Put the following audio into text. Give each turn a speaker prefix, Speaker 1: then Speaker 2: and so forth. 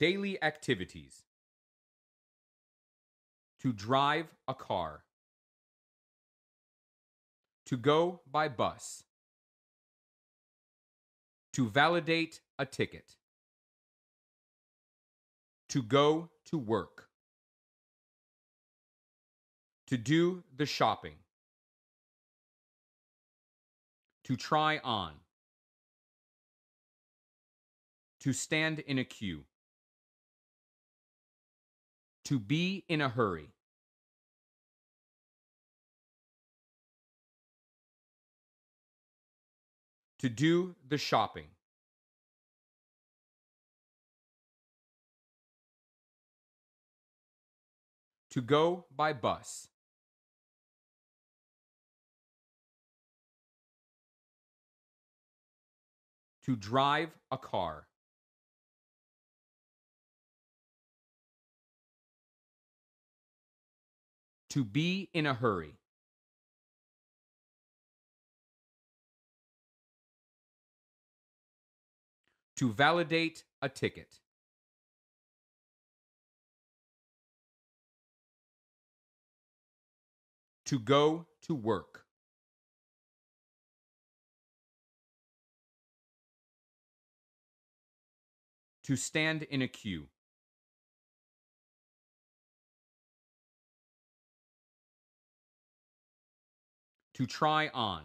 Speaker 1: Daily activities. To drive a car. To go by bus. To validate a ticket. To go to work. To do the shopping. To try on. To stand in a queue. To be in a hurry. To do the shopping. To go by bus. To drive a car. To be in a hurry. To validate a ticket. To go to work. To stand in a queue. To try on.